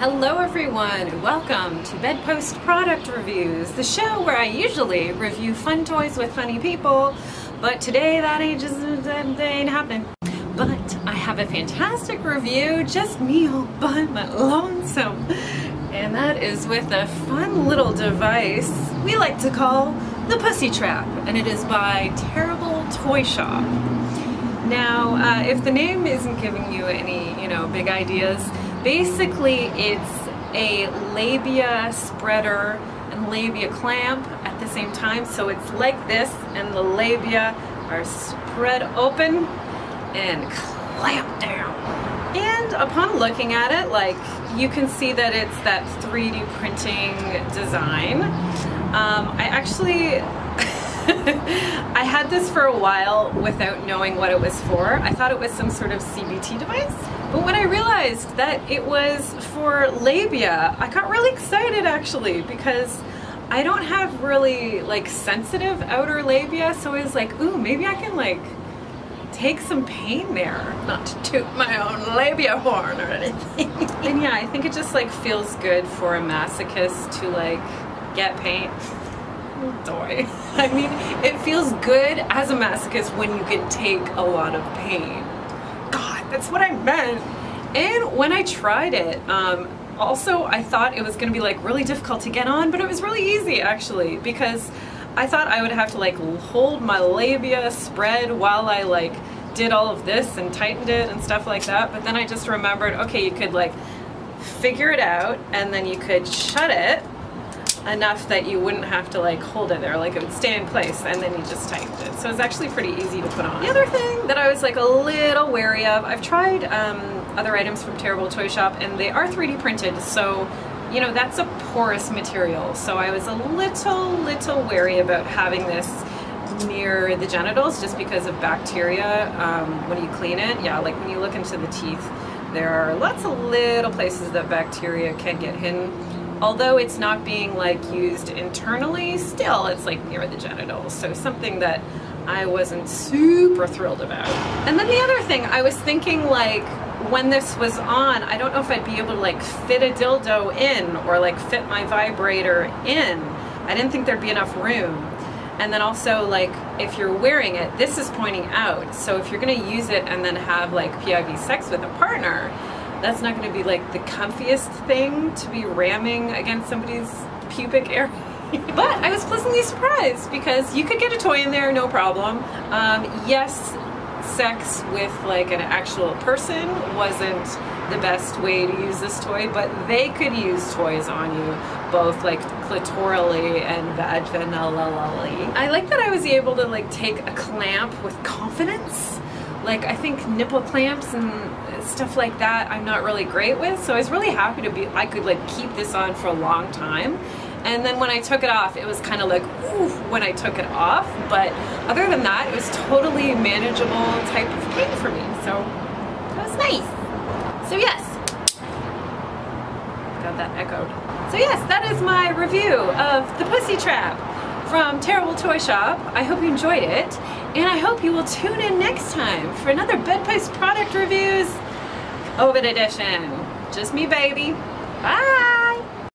Hello everyone, welcome to Bedpost Product Reviews, the show where I usually review fun toys with funny people, but today that ain't just that ain't happening. But I have a fantastic review, just me all by my lonesome, and that is with a fun little device we like to call the Pussy Trap, and it is by Terrible Toy Shop. Now, uh, if the name isn't giving you any, you know, big ideas, Basically, it's a labia spreader and labia clamp at the same time. So it's like this and the labia are spread open and clamp down. And upon looking at it, like you can see that it's that 3D printing design. Um, I actually I had this for a while without knowing what it was for. I thought it was some sort of CBT device. But when I realized that it was for labia, I got really excited actually because I don't have really like sensitive outer labia. So I was like, ooh, maybe I can like take some pain there. Not to toot my own labia horn or anything. and yeah, I think it just like feels good for a masochist to like get pain toy. I mean, it feels good as a masochist when you can take a lot of pain. God, that's what I meant. And when I tried it, um, also I thought it was gonna be like really difficult to get on, but it was really easy actually because I thought I would have to like hold my labia spread while I like did all of this and tightened it and stuff like that. But then I just remembered, okay, you could like figure it out and then you could shut it enough that you wouldn't have to like hold it there. Like it would stay in place and then you just tightened it. So it's actually pretty easy to put on. The other thing that I was like a little wary of I've tried um, other items from Terrible Toy Shop and they are 3d printed so you know that's a porous material. So I was a little little wary about having this near the genitals just because of bacteria um, when you clean it. Yeah like when you look into the teeth there are lots of little places that bacteria can get hidden although it's not being like used internally, still it's like near the genitals. So something that I wasn't super thrilled about. And then the other thing, I was thinking like when this was on, I don't know if I'd be able to like fit a dildo in or like fit my vibrator in. I didn't think there'd be enough room. And then also like if you're wearing it, this is pointing out. So if you're gonna use it and then have like PIV sex with a partner, that's not going to be like the comfiest thing to be ramming against somebody's pubic area. but I was pleasantly surprised because you could get a toy in there, no problem. Um, yes, sex with like an actual person wasn't the best way to use this toy, but they could use toys on you, both like clitorally and vaginally. I like that I was able to like take a clamp with confidence like I think nipple clamps and stuff like that I'm not really great with. So I was really happy to be I could like keep this on for a long time. And then when I took it off it was kind of like ooh when I took it off. But other than that it was totally manageable type of pain for me. So it was nice. So yes. Got that echoed. So yes that is my review of the Pussy Trap from Terrible Toy Shop. I hope you enjoyed it, and I hope you will tune in next time for another Bedpost product reviews COVID edition. Just me, baby. Bye!